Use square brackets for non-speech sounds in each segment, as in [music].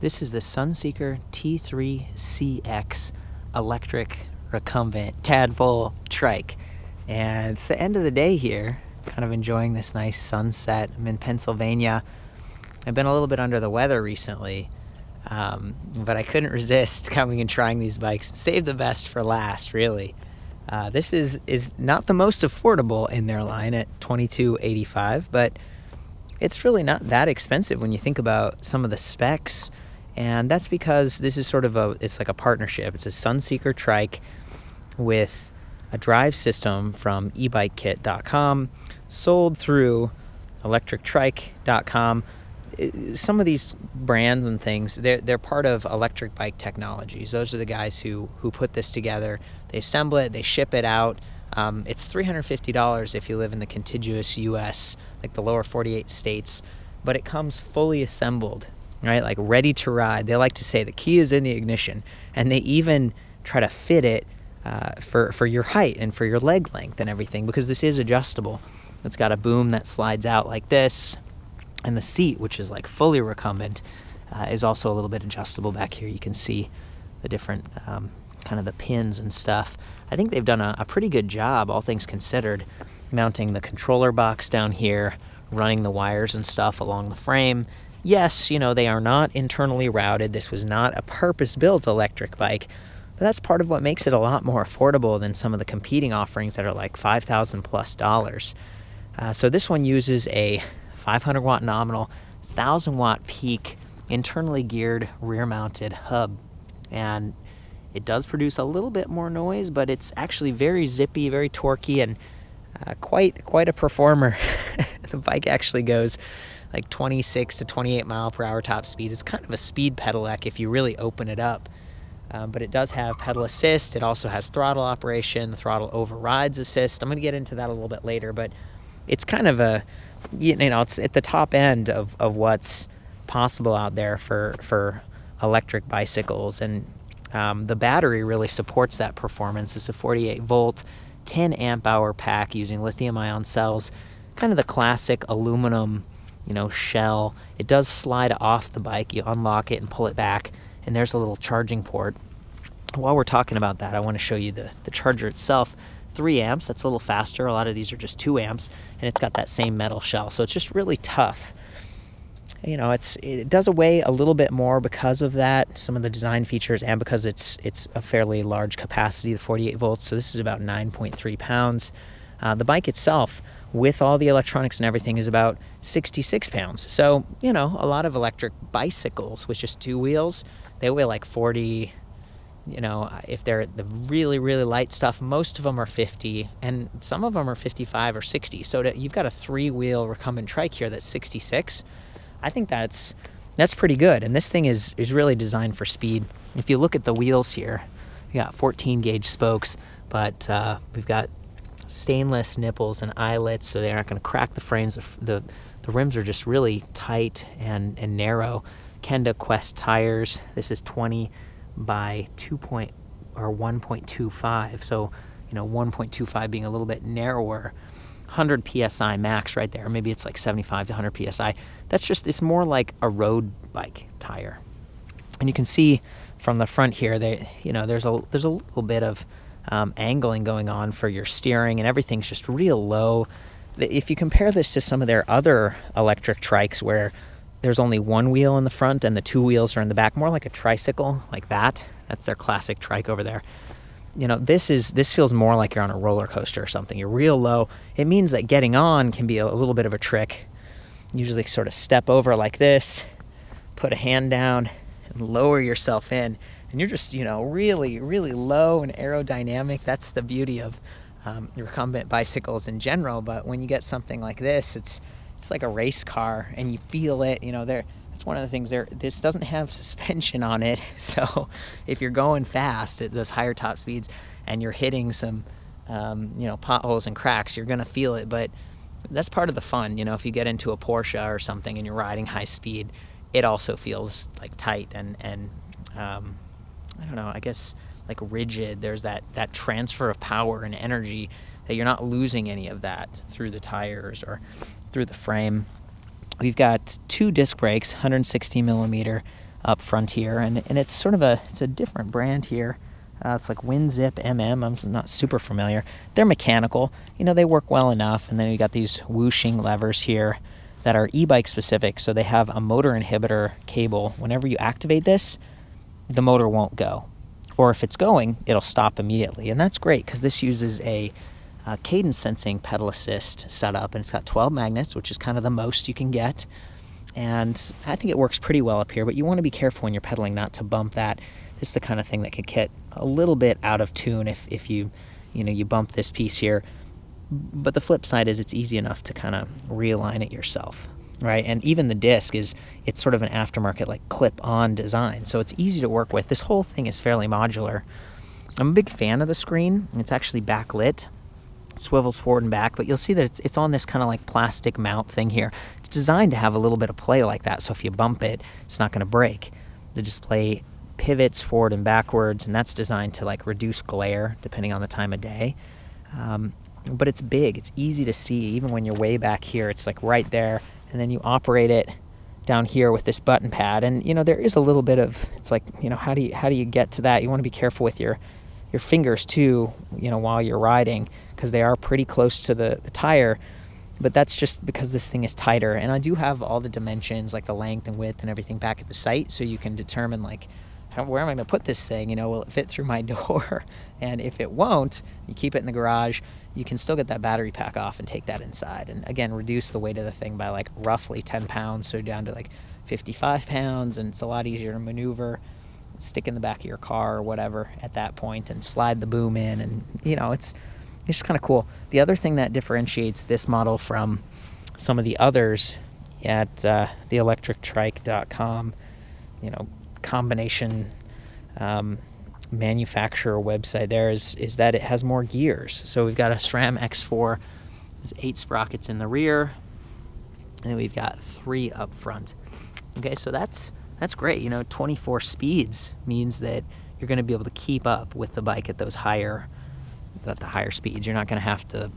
This is the Sunseeker T3CX electric recumbent tadpole trike. And it's the end of the day here, kind of enjoying this nice sunset. I'm in Pennsylvania. I've been a little bit under the weather recently, um, but I couldn't [laughs] resist coming and trying these bikes. Save the best for last, really. Uh, this is is not the most affordable in their line at 22.85, but it's really not that expensive when you think about some of the specs. And that's because this is sort of a it's like a partnership. It's a Sunseeker trike with a drive system from ebikekit.com sold through electrictrike.com some of these brands and things they're, they're part of electric bike technologies. Those are the guys who who put this together. They assemble it they ship it out. Um, it's $350 if you live in the contiguous us like the lower 48 states but it comes fully assembled right like ready to ride they like to say the key is in the ignition and they even try to fit it uh, for for your height and for your leg length and everything because this is adjustable it's got a boom that slides out like this and the seat, which is like fully recumbent, uh, is also a little bit adjustable back here. You can see the different um, kind of the pins and stuff. I think they've done a, a, pretty good job, all things considered, mounting the controller box down here, running the wires and stuff along the frame. Yes, you know, they are not internally routed. This was not a purpose built electric bike, but that's part of what makes it a lot more affordable than some of the competing offerings that are like 5000 plus dollars. Uh, so this one uses a 500 watt nominal, 1000 watt peak, internally geared rear mounted hub. And it does produce a little bit more noise, but it's actually very zippy, very torquey, and uh, quite quite a performer. [laughs] the bike actually goes like 26 to 28 mile per hour top speed. It's kind of a speed pedelec if you really open it up. Um, but it does have pedal assist. It also has throttle operation, throttle overrides assist. I'm going to get into that a little bit later, but it's kind of a you know it's at the top end of, of what's possible out there for for electric bicycles and um, the battery really supports that performance it's a 48 volt 10 amp hour pack using lithium ion cells kind of the classic aluminum you know shell it does slide off the bike you unlock it and pull it back and there's a little charging port while we're talking about that i want to show you the, the charger itself 3 amps. That's a little faster. A lot of these are just 2 amps, and it's got that same metal shell. So it's just really tough. You know, it's it does weigh a little bit more because of that, some of the design features, and because it's it's a fairly large capacity, the 48 volts. So this is about 9.3 pounds. Uh, the bike itself, with all the electronics and everything, is about 66 pounds. So you know, a lot of electric bicycles with just two wheels, they weigh like 40, you know, if they're the really, really light stuff, most of them are 50 and some of them are 55 or 60. So to, you've got a three wheel recumbent trike here that's 66. I think that's, that's pretty good. And this thing is, is really designed for speed. If you look at the wheels here, we got 14 gauge spokes, but uh, we've got stainless nipples and eyelets, so they're not going to crack the frames. The, the, the rims are just really tight and, and narrow. Kenda Quest tires. This is 20 by 2 point or 1.25. So, you know, 1.25 being a little bit narrower. 100 psi max right there. Maybe it's like 75 to 100 psi. That's just it's more like a road bike tire. And you can see from the front here, they you know there's a there's a little bit of um, angling going on for your steering, and everything's just real low. If you compare this to some of their other electric trikes, where there's only one wheel in the front and the two wheels are in the back, more like a tricycle, like that. That's their classic trike over there. You know, this is this feels more like you're on a roller coaster or something. You're real low. It means that getting on can be a, a little bit of a trick. Usually sort of step over like this, put a hand down and lower yourself in. And you're just, you know, really, really low and aerodynamic. That's the beauty of um, recumbent bicycles in general. But when you get something like this, it's it's like a race car and you feel it you know there that's one of the things there this doesn't have [laughs] suspension on it [laughs] so if you're going fast at those higher top speeds and you're hitting some um, you know potholes and cracks you're gonna feel it but that's part of the fun you know if you get into a porsche or something and you're riding high speed it also feels like tight and and um, i don't know i guess like rigid there's that that transfer of power and energy that you're not losing any of that through the tires or through the frame. We've got two disc brakes, 160 millimeter up front here, and, and it's sort of a it's a different brand here. Uh, it's like WinZip MM. I'm not super familiar. They're mechanical. You know, they work well enough. And then you got these Wuxing levers here that are e-bike specific. So they have a motor inhibitor cable. Whenever you activate this, the motor won't go. Or if it's going, it'll stop immediately. And that's great because this uses a, a cadence sensing pedal assist setup. And it's got 12 magnets, which is kind of the most you can get. And I think it works pretty well up here, but you want to be careful when you're pedaling not to bump that. This is the kind of thing that could get a little bit out of tune if, if you, you know, you bump this piece here. But the flip side is it's easy enough to kind of realign it yourself, right? And even the disc is, it's sort of an aftermarket like clip-on design. So it's easy to work with. This whole thing is fairly modular. I'm a big fan of the screen. It's actually backlit swivels forward and back, but you'll see that it's, it's on this kind of like plastic mount thing here. It's designed to have a little bit of play like that, so if you bump it, it's not going to break. The display pivots forward and backwards, and that's designed to like reduce glare depending on the time of day. Um, but it's big, it's easy to see, even when you're way back here, it's like right there, and then you operate it down here with this button pad. And you know there is a little bit of it's like you know how do you how do you get to that? You want to be careful with your your fingers too you know while you're riding because they are pretty close to the, the tire. But that's just because this thing is tighter. And I do have all the dimensions like the length and width and everything back at the site so you can determine like how, where am I going to put this thing? You know will it fit through my [laughs] door? And if it won't you keep it in the garage you can still get that battery pack off and take that inside and again reduce the weight of the thing by like roughly 10 pounds so down to like 55 pounds and it's a lot easier to maneuver stick in the back of your car or whatever at that point and slide the boom in and you know it's it's just kind of cool. The other thing that differentiates this model from some of the others at uh, the electrictrike.com, you know, combination um, manufacturer website there is, is that it has more gears. So we've got a SRAM X4, there's eight sprockets in the rear, and we've got three up front. Okay, so that's that's great. You know, 24 speeds means that you're going to be able to keep up with the bike at those higher at the higher speeds. You're not going to have to,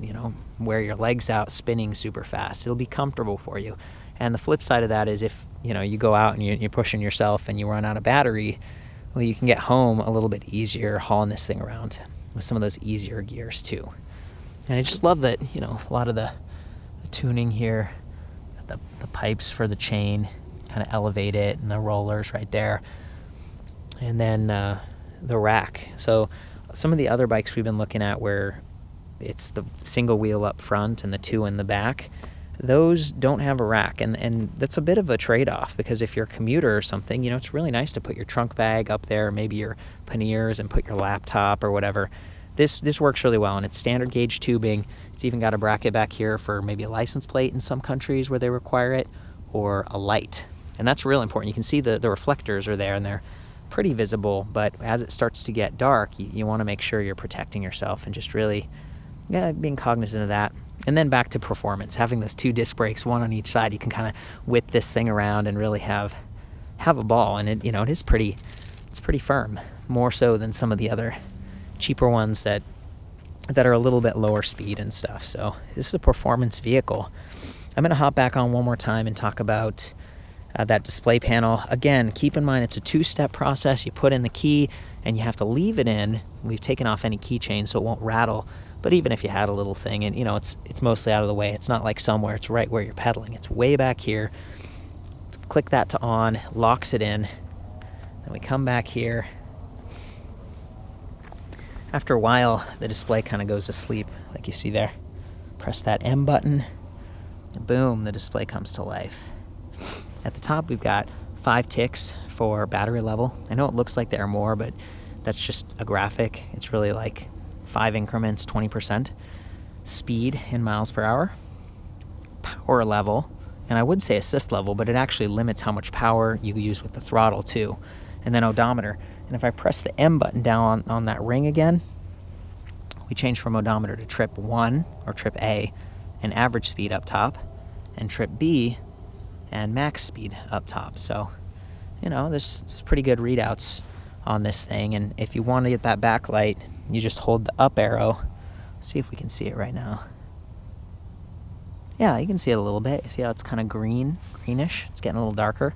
you know, wear your legs out spinning super fast. It'll be comfortable for you. And the flip side of that is if, you know, you go out and you're pushing yourself and you run out of battery, well, you can get home a little bit easier hauling this thing around with some of those easier gears too. And I just love that, you know, a lot of the, the tuning here, the, the pipes for the chain, kind of elevate it, and the rollers right there. And then uh, the rack. So some of the other bikes we've been looking at where it's the single wheel up front and the two in the back, those don't have a rack. And, and that's a bit of a trade off because if you're a commuter or something, you know, it's really nice to put your trunk bag up there, maybe your panniers, and put your laptop or whatever. This, this works really well and it's standard gauge tubing. It's even got a bracket back here for maybe a license plate in some countries where they require it or a light. And that's real important. You can see the, the reflectors are there and they're pretty visible, but as it starts to get dark, you, you want to make sure you're protecting yourself and just really yeah, being cognizant of that. And then back to performance, having those two disc brakes, one on each side, you can kind of whip this thing around and really have have a ball. And it, you know, it is pretty, it's pretty firm, more so than some of the other cheaper ones that that are a little bit lower speed and stuff. So this is a performance vehicle. I'm gonna hop back on one more time and talk about uh, that display panel. Again, keep in mind it's a two-step process. You put in the key and you have to leave it in. We've taken off any keychain so it won't rattle. But even if you had a little thing and you know it's it's mostly out of the way. It's not like somewhere it's right where you're pedaling. It's way back here. Click that to on, locks it in. Then we come back here. After a while, the display kind of goes to sleep, like you see there. Press that M button, and boom, the display comes to life. At the top, we've got five ticks for battery level. I know it looks like there are more, but that's just a graphic. It's really like five increments, 20%. Speed in miles per hour. Power level, and I would say assist level, but it actually limits how much power you use with the throttle too. And then odometer. And if I press the M button down on, on that ring again, we change from odometer to trip 1 or trip A and average speed up top, and trip B and max speed up top. So, you know, there's, pretty good readouts on this thing. And if you want to get that backlight, you just hold the up arrow. See if we can see it right now. Yeah, you can see it a little bit. See how it's kind of green, greenish? It's getting a little darker.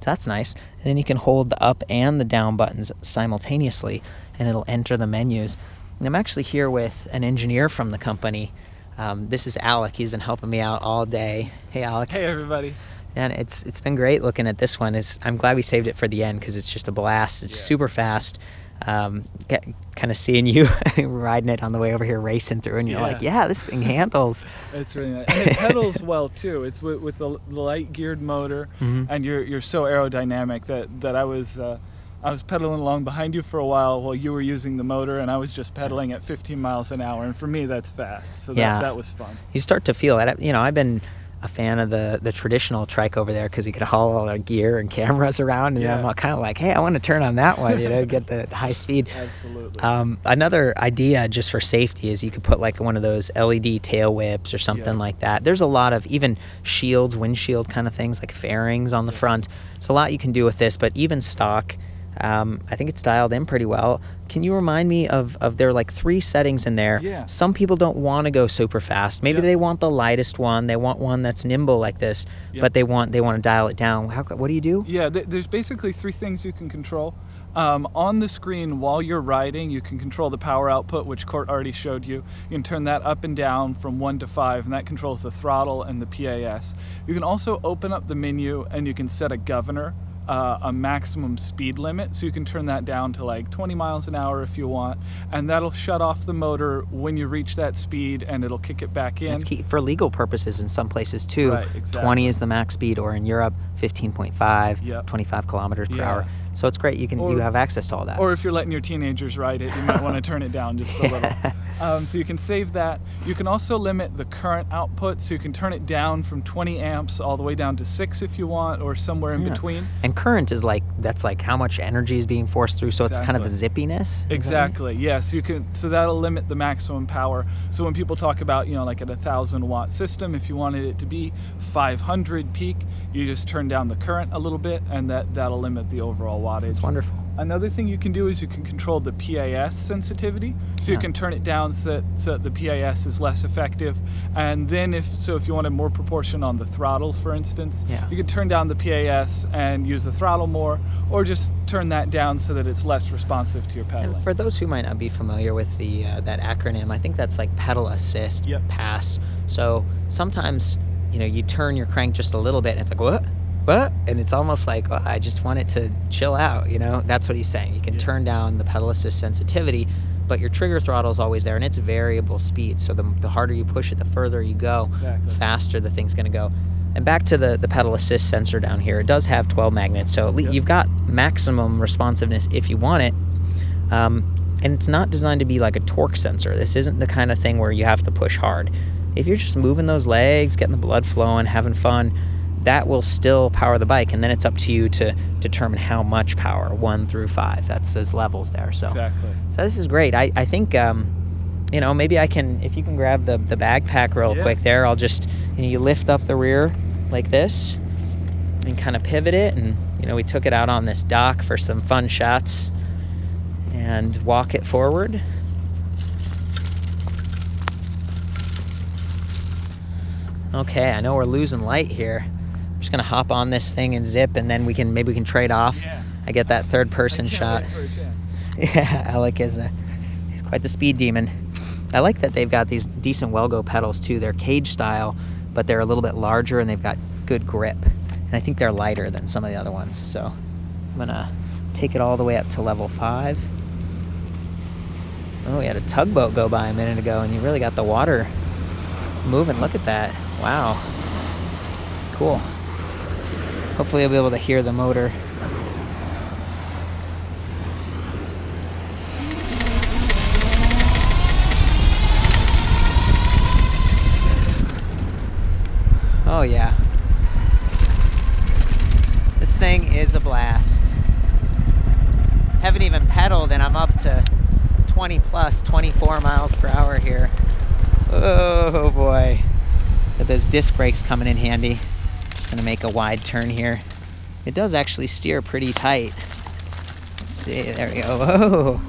So that's nice. And then you can hold the up and the down buttons simultaneously and it'll enter the menus. And I'm actually here with an engineer from the company. Um, this is Alec. He's been helping me out all day. Hey, Alec. Hey, everybody. And it's it's been great looking at this one. Is I'm glad we saved it for the end because it's just a blast. It's Yeah. super fast. Um, get, kind of seeing you [laughs] riding it on the way over here, racing through, and you're like, Yeah. yeah, this thing handles. [laughs] It's really nice. And it pedals well too. It's with, with the, light geared motor, Mhm. and you're you're so aerodynamic that that I was. Uh, I was pedaling along behind you for a while while you were using the motor, and I was just pedaling at 15 miles an hour. And for me, that's fast. So that, Yeah. that was fun. you start to feel it. You know, I've been a fan of the the traditional trike over there because you could haul all the gear and cameras around, and Yeah. I'm kind of like, hey, I want to turn on that one, you know, get the, the high speed. [laughs] Absolutely. Um, another idea just for safety is you could put like one of those LED tail whips or something Yeah. like that. There's a lot of even shields, windshield kind of things like fairings on the front. It's a lot you can do with this, but even stock, um, I think it's dialed in pretty well. Can you remind me of, of there are like three settings in there? Yeah. Some people don't want to go super fast. Maybe Yep. they want the lightest one. They want one that's nimble like this, Yep. but they want they want to dial it down. How, what do you do? Yeah, th- there's basically three things you can control. Um, on the screen while you're riding, you can control the power output, which Court already showed you. You can turn that up and down from one to five, and that controls the throttle and the PAS. You can also open up the menu and you can set a governor, uh, a maximum speed limit, so you can turn that down to like 20 miles an hour if you want, and that'll shut off the motor when you reach that speed, and it'll kick it back in. That's key for legal purposes in some places too. Right, exactly. 20 is the max speed, or in Europe, 15.5, Yep. 25 kilometers per Yeah. hour. So it's great. You can you have access to all that. Or if you're letting your teenagers ride it, you might want to turn it down just a little. [laughs] Um, so you can save that. You can also limit the current output, so you can turn it down from 20 amps all the way down to six if you want, or somewhere in Yeah. between. and current is like that's like how much energy is being forced through. So it's kind of the zippiness. Is that right? Exactly. Yes, you can. So that'll limit the maximum power. So when people talk about, you know, like at a thousand watt system, if you wanted it to be 500 peak, you just turn down the current a little bit, and that that'll limit the overall wattage. It's wonderful. Another thing you can do is you can control the PAS sensitivity. So Yeah. you can turn it down so that, so that the PAS is less effective. And then if so if you wanted more proportion on the throttle, for instance, Yeah. you could turn down the PAS and use the throttle more, or just turn that down so that it's less responsive to your pedaling. And for those who might not be familiar with the uh, that acronym, I think that's like pedal assist Yep. pass. So sometimes you know you turn your crank just a little bit, and it's like what, what, and it's almost like well, I just want it to chill out. You know, that's what he's saying. You can Yeah. turn down the pedal assist sensitivity, but your trigger throttle is always there, and it's variable speed. So the, the harder you push it, the further you go, Exactly. faster the thing's going to go. And back to the, the pedal assist sensor down here, it does have 12 magnets, so Yep. you've got maximum responsiveness if you want it. Um, and it's not designed to be like a torque sensor. This isn't the kind of thing where you have to push hard. If you're just moving those legs, getting the blood flowing, having fun, that will still power the bike. And then it's up to you to determine how much power, one through five. That's those levels there. So, Exactly. so this is great. I, I think, um, you know, maybe I can, if you can grab the, the backpack real Yeah. quick there, I'll just, you, know, you lift up the rear like this and kind of pivot it. And, you know, we took it out on this dock for some fun shots and walk it forward. Okay, I know we're losing light here. I'm just gonna hop on this thing and zip, and then we can maybe we can trade off. Yeah. I get that third person shot. wait for a chance. [laughs] Yeah, Alec is a he's quite the speed demon. I like that they've got these decent Wellgo pedals too. They're cage style, but they're a little bit larger and they've got good grip. And I think they're lighter than some of the other ones. So I'm gonna take it all the way up to level five. Oh, we had a tugboat go by a minute ago, and you really got the water moving. Look at that! Wow, cool. Hopefully, you'll be able to hear the motor. Oh yeah. This thing is a blast. Haven't even pedaled and I'm up to 20 plus, 24 miles per hour here. Oh boy. Those disc brakes coming in handy. Just gonna make a wide turn here. It does actually steer pretty tight. Let's see, there we go. [laughs] Whoa.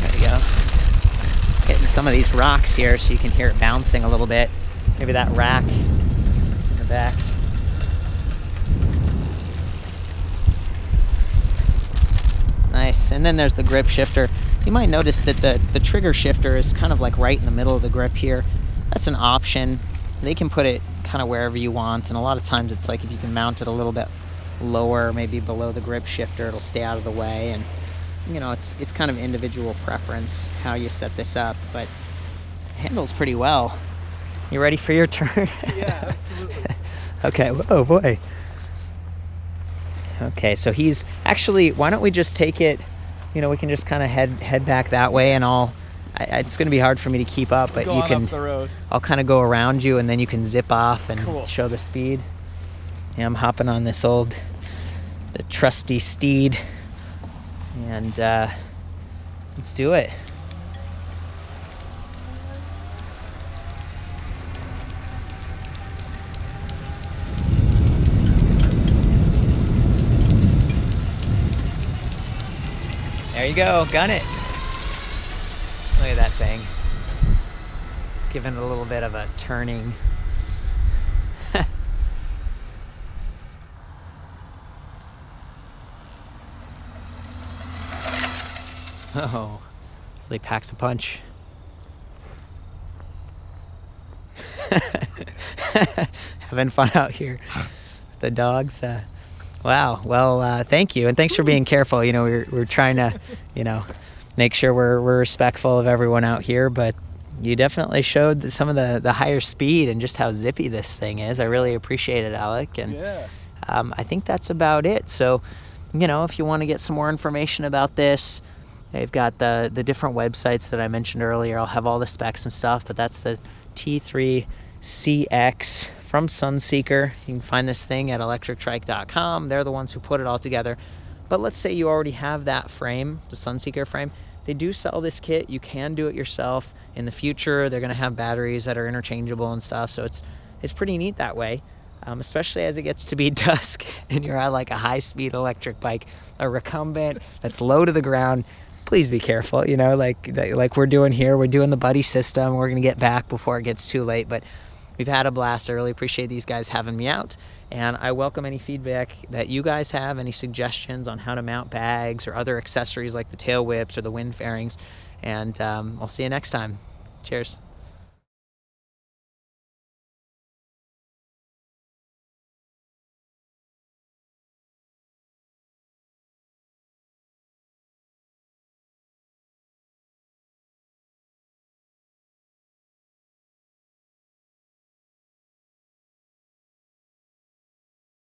There we go. Some of these rocks here so you can hear it bouncing a little bit. maybe that rack in the back. Nice. And then there's the grip shifter. You might notice that the, the trigger shifter is kind of like right in the middle of the grip here. That's an option. They can put it kind of wherever you want. And a lot of times it's like if you can mount it a little bit lower, maybe below the grip shifter, it'll stay out of the way. And you know, it's it's kind of individual preference how you set this up, but handles pretty well. You ready for your [laughs] turn? Yeah, [laughs] absolutely. okay. Oh boy. Okay, so he's actually. Why don't we just take it? You know, we can just kind of head head back that way, and I'll. I, it's going to be hard for me to keep up, but Go you can. up the road. I'll kind of go around you, and then you can zip off and Cool. show the speed. Yeah, I'm hopping on this old, the trusty steed, and uh, let's do it. There you go, gun it. Look at that thing. It's giving it a little bit of a turning. [laughs] oh, really packs a punch. [laughs] Having fun out here the dogs. Uh, wow. Well, uh, thank you, and thanks for being careful. You know, we're we're trying to, you know, make sure we're we're respectful of everyone out here, but you definitely showed some of the the higher speed and just how zippy this thing is. I really appreciate it, Alec, and Yeah. um, I think that's about it. So, you know, if you want to get some more information about this, they've got the the different websites that I mentioned earlier. I'll have all the specs and stuff, but that's the T3CX from Sunseeker. You can find this thing at electrictrike.com. They're the ones who put it all together. But let's say you already have that frame, the Sunseeker frame. They do sell this kit. You can do it yourself. In the future, they're going to have batteries that are interchangeable and stuff. So it's it's pretty neat that way um, especially as it gets to be [laughs] dusk and you're on like a high speed electric bike, a recumbent that's low to the ground. Please be careful, you know, like like we're doing here. We're doing the buddy system. We're gonna get back before it gets too late, but we've had a blast. I really appreciate these guys having me out, and I welcome any feedback that you guys have, any suggestions on how to mount bags or other accessories like the tail whips or the wind fairings. And um, I'll see you next time. Cheers.